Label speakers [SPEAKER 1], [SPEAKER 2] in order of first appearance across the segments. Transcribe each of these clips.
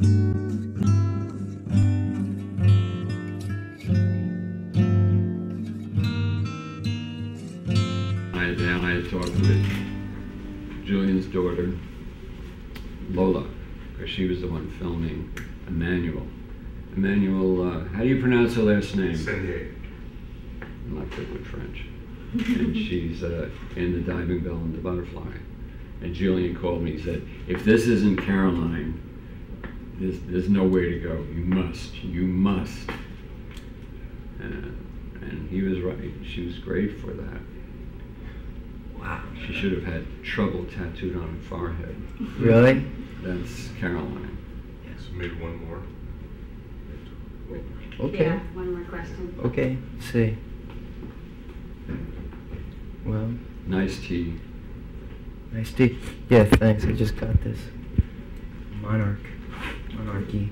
[SPEAKER 1] I, then I talked with Julian's daughter, Lola, because she was the one filming Emmanuelle. Emmanuelle, uh, how do you pronounce her last name?
[SPEAKER 2] Sendier.
[SPEAKER 1] I'm not good with French. and she's uh, in the diving bell and the butterfly. And Julian called me. and said, "If this isn't Caroline, there's, there's nowhere to go. You must. You must." And, and he was right. She was great for that.
[SPEAKER 3] Wow.
[SPEAKER 1] She should have had trouble tattooed on her forehead.
[SPEAKER 3] Really?
[SPEAKER 1] That's Caroline.
[SPEAKER 2] So maybe one more.
[SPEAKER 3] Okay.
[SPEAKER 4] Yeah, one more question.
[SPEAKER 3] Okay. Let's see. Well,
[SPEAKER 1] Nice tea.
[SPEAKER 3] nice tea. Yeah, thanks. I just got this. Monarch. Monarchy.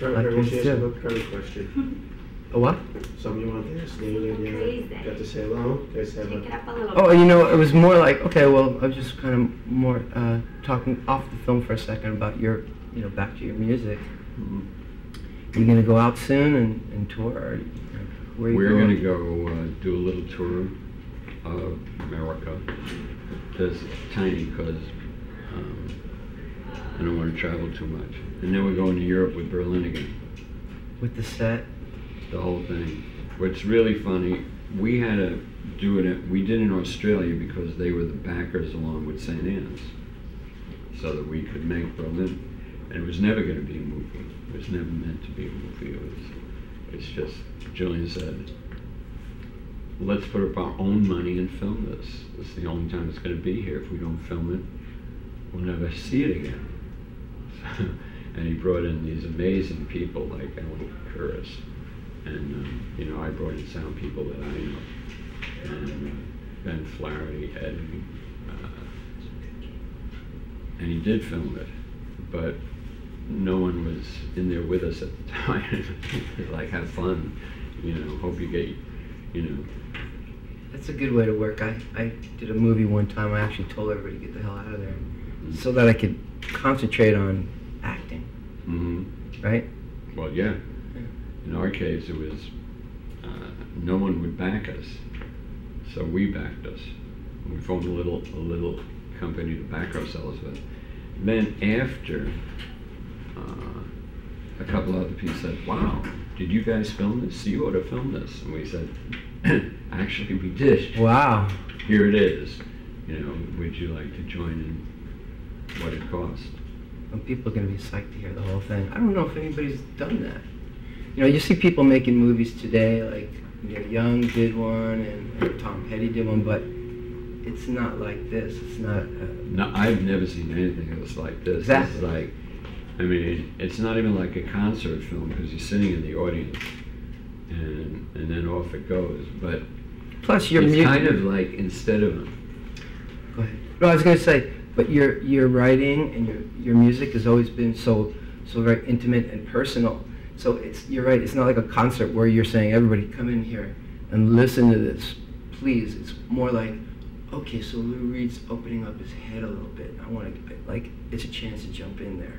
[SPEAKER 5] Very,
[SPEAKER 3] Like
[SPEAKER 5] very,
[SPEAKER 3] this
[SPEAKER 5] yes,
[SPEAKER 3] too.
[SPEAKER 5] another kind of question.
[SPEAKER 3] A what?
[SPEAKER 5] Something you want to ask Neil and you got to say hello? Guys have
[SPEAKER 4] Take it
[SPEAKER 5] a,
[SPEAKER 4] up a little
[SPEAKER 3] Oh,
[SPEAKER 4] bit.
[SPEAKER 3] you know, it was more like okay. Well, I was just kind of more uh, talking off the film for a second about your, you know, back to your music.
[SPEAKER 1] Mhm.
[SPEAKER 3] You gonna go out soon and, and tour? Or, you know, where you
[SPEAKER 1] We're
[SPEAKER 3] going?
[SPEAKER 1] going to go uh, do a little tour of America. Just tiny because um, I don't want to travel too much. And then we're going to Europe with Berlin again,
[SPEAKER 3] with the set.
[SPEAKER 1] the whole thing. What's really funny, we had to do it, at, we did in Australia because they were the backers along with St. Ann's, so that we could make Berlin. And it was never going to be a movie. It was never meant to be a movie. It was, it's just, Julian said, let's put up our own money and film this. It's the only time it's going to be here. If we don't film it, we'll never see it again. and he brought in these amazing people like Ellen Kuras. And, um, you know, I brought in sound people that I know. And uh, Ben Flaherty, Eddie. Uh, and he did film it. But no one was in there with us at the time. like, have fun. You know, hope you get, you know,
[SPEAKER 3] That's a good way to work. I, I did a movie one time. I actually told everybody to get the hell out of there, so that I could concentrate on acting.
[SPEAKER 1] hmm
[SPEAKER 3] Right?
[SPEAKER 1] Well, yeah. In our case, it was uh, no one would back us, so we backed us. We formed a little a little company to back ourselves with. Then after, uh, a couple of other people said, "Wow, did you guys film this? You ought to film this." And we said, "Actually, we did.
[SPEAKER 3] Wow.
[SPEAKER 1] Here it is. You know, would you like to join in what it cost?"
[SPEAKER 3] And people are going to be psyched to hear the whole thing. I don't know if anybody's done that. You know, you see people making movies today, like you know, Young did one and, and Tom Petty did one, but it's not like this. It's not. Uh,
[SPEAKER 1] No, I've never seen anything else like this.
[SPEAKER 3] Exactly.
[SPEAKER 1] It's like, I mean, it's not even like a concert film because you're sitting in the audience, and and then off it goes. But
[SPEAKER 3] plus, your
[SPEAKER 1] it's
[SPEAKER 3] music.
[SPEAKER 1] kind of like instead of
[SPEAKER 3] Go ahead. No, I was going to say, but your your writing and your your music has always been so so very intimate and personal. So it's you're right. It's not like a concert where you're saying everybody come in here and listen to this, please. It's more like, okay, so Lou Reed's opening up his head a little bit. I want to like it's a chance to jump in there.